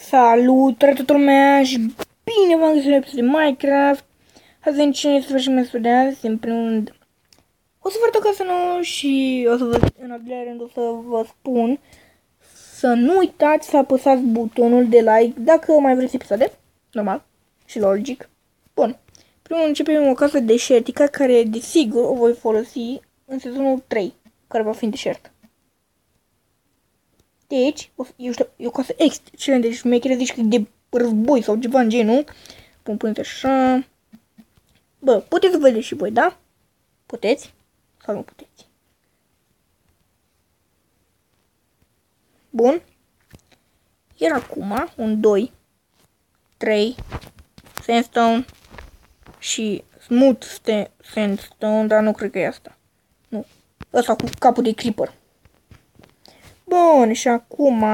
Salut, toată lumea și bine v-am găsit la episod de Minecraft. Azi în cine să facem episod de azi, în primul rând. O să văd o casă nouă și o să vă, în al doilea rând o să vă spun să nu uitați să apăsați butonul de like dacă mai vreți episoade, normal, și logic. Bun, primul începem o casă deșertică care desigur o voi folosi în sezonul 3, care va fi în deșert. Deci, eu știu, e o casă excelent de șmechere, deci de război sau ceva în genul. Pun puneți așa. Bă, puteți să vedeți și voi, da? Puteți? Sau nu puteți? Bun. Iar acum, un 2, 3, sandstone și smooth sandstone, dar nu cred că e asta. Nu. Ăsta cu capul de creeper. Bun, și acum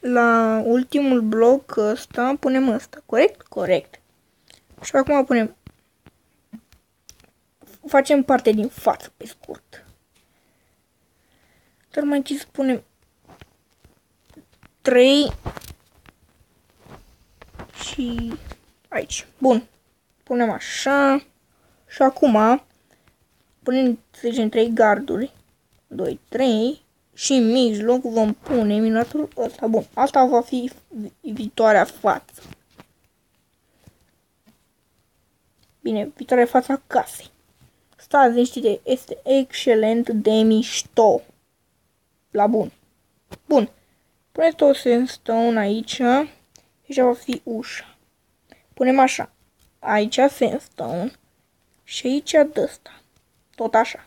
la ultimul bloc ăsta punem ăsta, corect? Corect. Și acum punem facem parte din față pe scurt. Dar mai întâi spunem 3 și aici. Bun. Punem așa. Și acum punem, să zicem, 3 garduri. 2, 3 și în mijloc vom pune minaturul ăsta. Bun, asta va fi viitoarea față. Bine, viitoarea fața casei. Stați liniștite, este excelent de mișto. La bun. Bun. Puneți o sandstone aici și va fi ușa. Punem așa. Aici sandstone și aici de ăsta. Tot așa.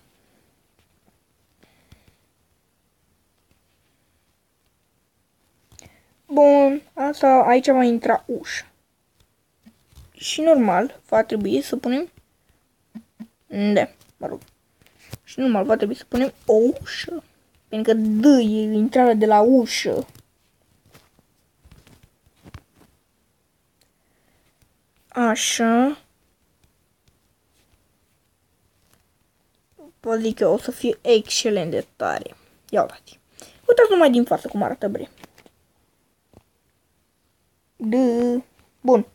Bun, asta aici va intra ușa. Și normal va trebui să punem... Da, mă rog. Și normal va trebui să punem o ușă. Pentru că D e intrarea de la ușă. Așa. Vă zic că o să fie excelent de tare. Ia uitați. Uitați numai din față cum arată bre. D. Bun.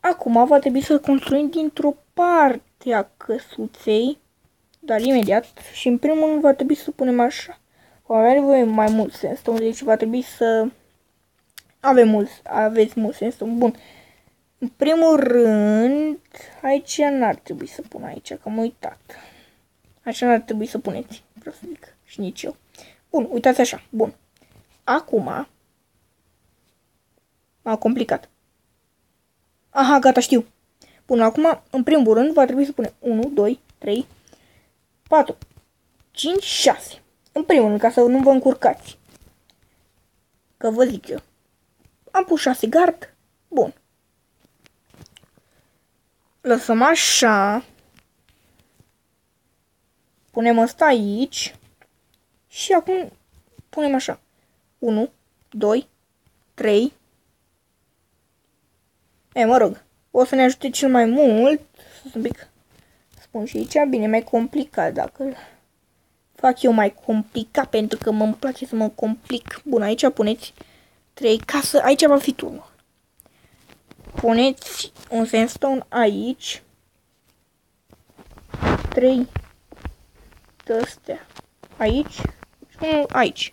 Acum va trebui să construim dintr-o parte a căsuței, dar imediat, și în primul rând va trebui să punem așa. O avea nevoie mai mult sandstone, deci va trebui să avem mult, aveți mult sandstone. Bun. În primul rând, aici n-ar trebui să pun aici, că am uitat. Așa n-ar trebui să puneți, vreau să zic, și nici eu. Bun, uitați așa, bun. Acum, a, complicat. Aha, gata, știu. Până acum, în primul rând, va trebui să punem 1, 2, 3, 4, 5, 6. În primul rând, ca să nu vă încurcați. Că vă zic eu. Am pus 6 gard. Bun. Lăsăm așa. Punem asta aici. Și acum punem așa. 1, 2, 3, E, mă rog, o să ne ajute cel mai mult, să un pic, spun și aici, bine, mai complicat, dacă fac eu mai complicat, pentru că mă place să mă complic. Bun, aici puneți 3 ca să, aici va fi turnul. Puneți un sandstone aici, 3 de aici și unul aici.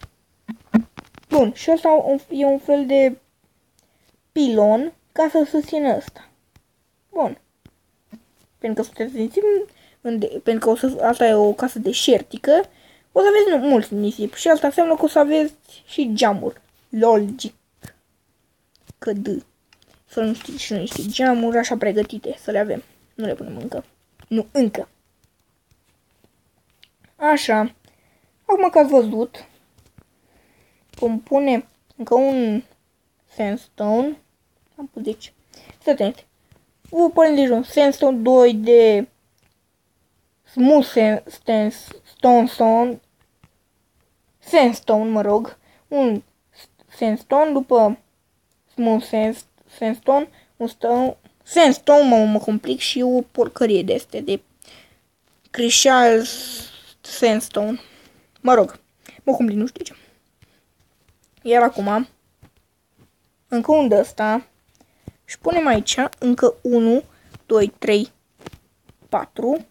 Bun, și asta e un fel de pilon ca să susțină asta. Bun. Pentru că sunteți nisip, pentru că o să, asta e o casă deșertică, o să aveți mulți nisip și asta înseamnă că o să aveți și geamuri. Logic. Că d. Să nu știți și noi știi geamuri așa pregătite să le avem. Nu le punem încă. Nu încă. Așa. Acum că ați văzut, vom pune încă un sandstone am pus deci. Să atenți. Vă punem deci un sandstone 2 de smooth sandstone, stone, sandstone, mă rog, un sandstone după smooth sandstone, un stone, sandstone, mă, mă complic și o porcărie de este de crystal sandstone. Mă rog, mă complic, nu știu ce. Iar acum încă un de ăsta și punem aici încă 1, 2, 3, 4.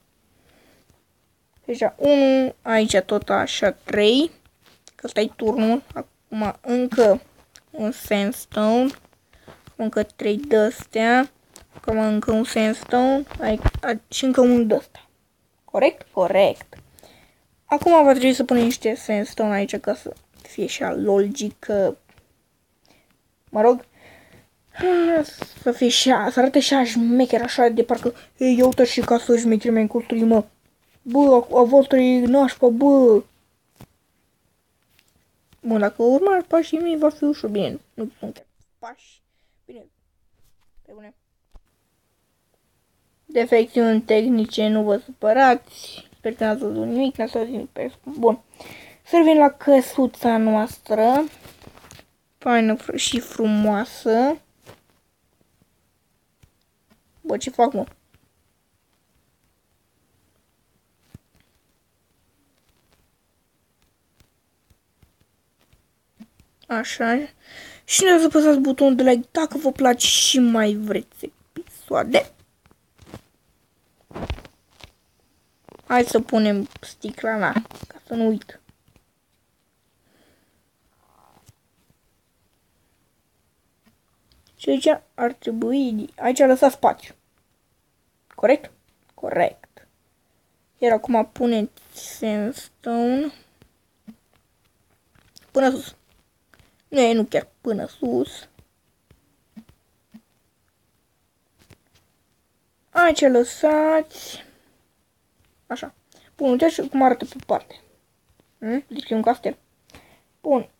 Deci 1, aici tot așa 3, că ăsta e turnul. Acum încă un sandstone, încă 3 de astea, acum încă un sandstone și încă un de ăsta. Corect? Corect. Acum va trebui să punem niște sandstone aici ca să fie și logică. Mă rog, să fie și să arate și șmecher așa de parcă Ei, eu uite și ca să șmecher mai construi, mă. Bă, a voastră e nașpa, bă. Bun, dacă urmați pașii mei, va fi ușor bine. Nu sunt pași. Bine. Pe bune. Defecțiuni tehnice, nu vă supărați. Sper că n-ați văzut nimic, n-ați văzut nimic pe Bun. Să revin la căsuța noastră. Faină și frumoasă. Bă, ce fac, mă? Așa. Și ne să apăsați butonul de like dacă vă place și mai vreți episoade. Hai să punem sticla la, ca să nu uit. Și aici ar trebui, aici a lăsat spațiu. Corect? Corect. Iar acum puneți sandstone până sus. Nu e, nu chiar până sus. Aici lăsați. Așa. Bun, uite cum arată pe parte. Hmm? Deci e un castel. Bun.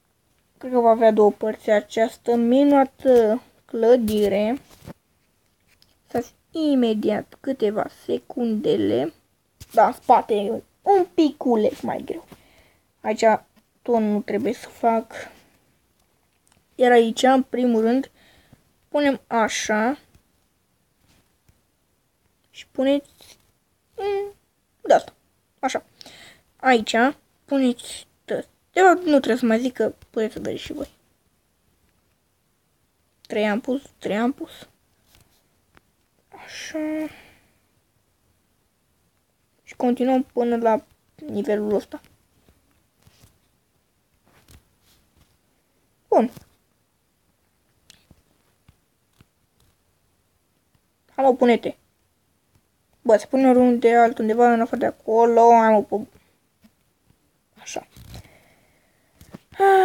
Cred că va avea două părți această minunată clădire. Să imediat câteva secundele. Da, în spate un piculeț mai greu. Aici tot nu trebuie să fac. Iar aici, în primul rând, punem așa. Și puneți de asta. Așa. Aici puneți de fapt, nu trebuie să mai zic că puteți să vedeți și voi. 3 am pus, 3 am pus. Așa. Și continuăm până la nivelul ăsta. Bun. Am o punete. Bă, se pune unul de altundeva în afară de acolo. Am o pe... Așa.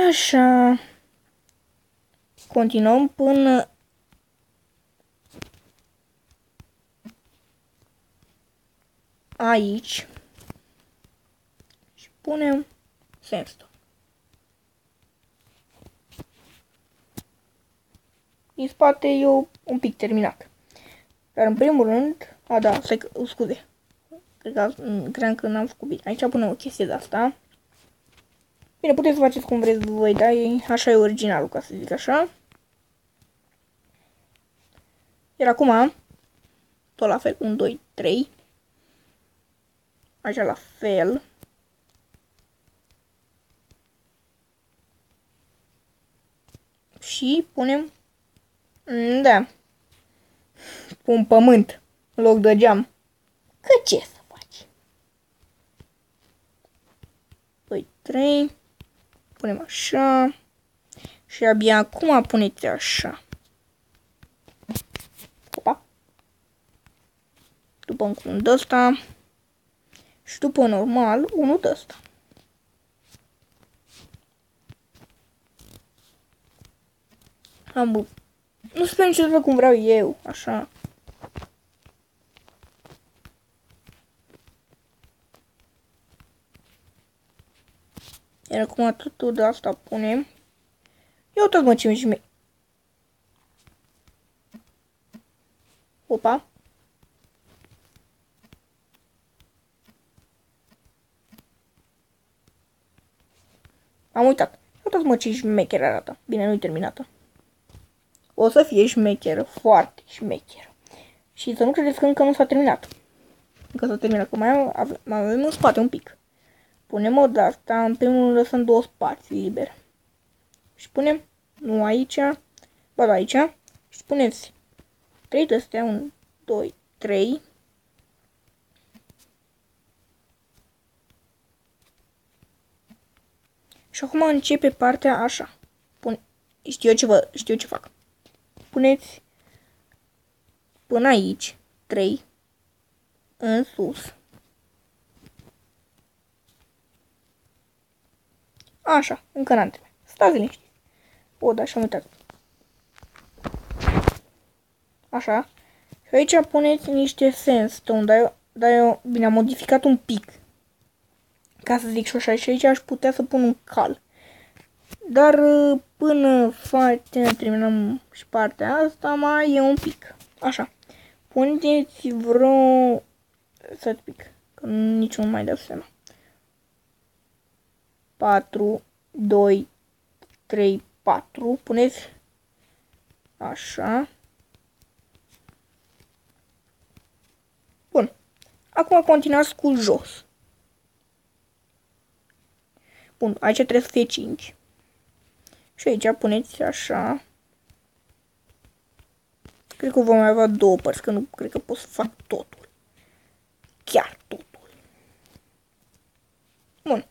Așa. Continuăm până aici și punem sandstone. Din spate e un pic terminat. Dar în primul rând, a da, stai, scuze. Cred că, cred că n-am făcut bine. Aici punem o chestie de asta. Bine, puteți să faceți cum vreți voi, da? E, așa e originalul, ca să zic așa. Iar acum, tot la fel, 1, 2, 3. Așa la fel. Și punem, da, un pământ în loc de geam. Că ce să faci? 2, 3. Punem așa. Și abia acum puneți așa. Opa. După un de ăsta. Și după normal, unul de ăsta. Am Nu sper niciodată cum vreau eu, așa. Iar acum totul de asta punem. Eu tot mă ce mi Opa. Am uitat. Uitați mă ce șmecher arată. Bine, nu-i terminată. O să fie șmecheră, foarte șmecheră. Și să nu credeți că încă nu s-a terminat. Încă s-a terminat, că mai avem, mai avem în spate un pic. Punem o de asta, în primul rând lăsăm două spații liber. Și punem, nu aici, Bă, aici și spuneți 3 de astea, 1, 2, 3. Și acum începe partea așa. Pun... Știu eu ce, vă... Știu ce fac. Puneți până aici 3 în sus. Așa, încă n-am terminat. Stați liniștiți. O, da, și-am uitat. Așa. Și aici puneți niște sandstone, dar eu, dar eu, bine, am modificat un pic. Ca să zic și așa, și aici aș putea să pun un cal. Dar până facem, terminăm și partea asta, mai e un pic. Așa. Puneți vreo... Să pic, că nici nu mai dau seama. 4, 2, 3, 4. Puneți așa. Bun. Acum continuați cu jos. Bun, aici trebuie să fie 5. Și aici puneți așa. Cred că vom mai avea două părți, că nu cred că pot să fac totul. Chiar totul. Bun.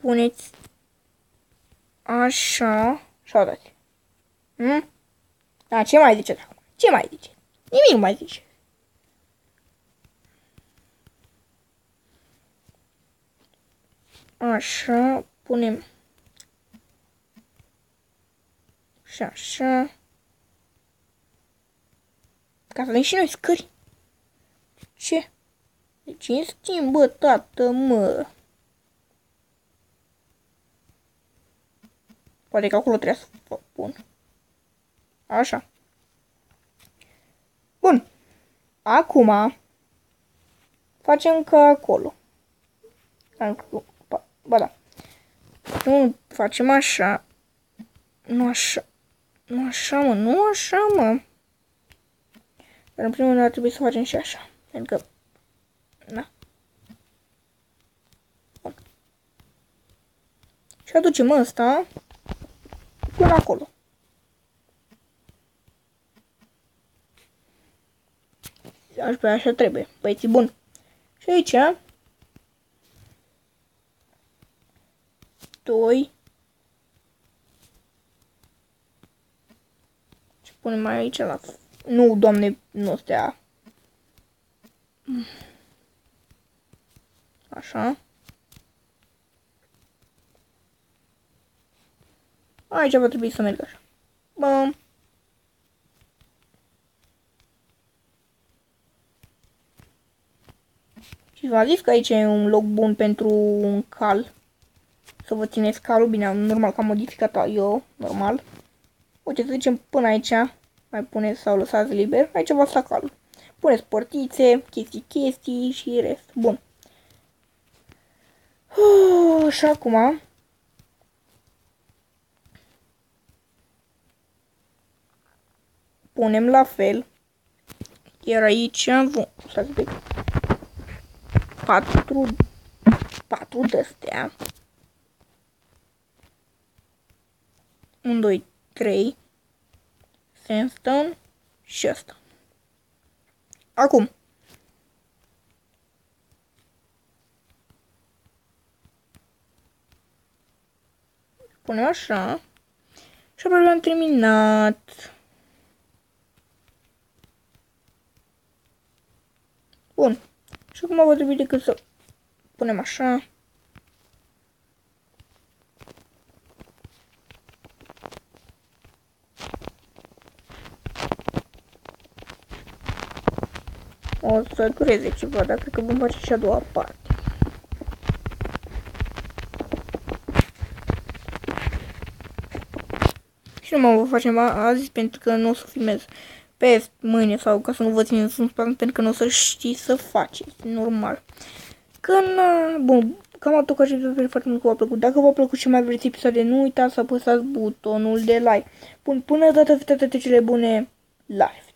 Puneți așa și o dați. Hmm? Da, ce mai ziceți acum? Ce mai ziceți? Nimic nu mai zice. Așa, punem și așa. Ca să avem și noi scări. Ce? De ce schimbă, tată, mă? Poate că acolo trebuie să pun. Așa. Bun. Acum facem ca acolo. Ba da. Nu facem așa. Nu așa. Nu așa, mă. Nu așa, mă. Dar în primul rând ar trebui să facem și așa. Pentru că... Da. Bun. Și aducem ăsta până acolo. Aș vrea așa trebuie. Băieții, bun. Și aici 2 Ce punem mai aici la... Nu, doamne, nu stea. Așa. Aici va trebui să merg așa. Bam. V-am zis că aici e un loc bun pentru un cal. Să vă țineți calul. Bine, normal că am modificat eu, normal. Uite, să zicem până aici. Mai puneți sau lăsați liber. Aici va sta calul. Puneți portițe, chestii, chestii și rest. Bun. Și acum punem la fel. Iar aici vom... Stați un pic. Patru... Patru de-astea. 1, 2, 3. Sandstone și asta. Acum. Punem așa. Și aproape am terminat. Bun. Și acum va trebui decât să punem așa. O să dureze ceva, dar cred că vom face și a doua parte. Și nu mă vă facem azi pentru că nu o să filmez pe mâine sau ca să nu vă țineți în spate pentru că nu o să știți să faceți, normal. Când, bun, cam atât că și foarte mult că v-a plăcut. Dacă v-a plăcut și mai vreți episoade, nu uitați să apăsați butonul de like. Bun, până data viitoare toate cele bune live.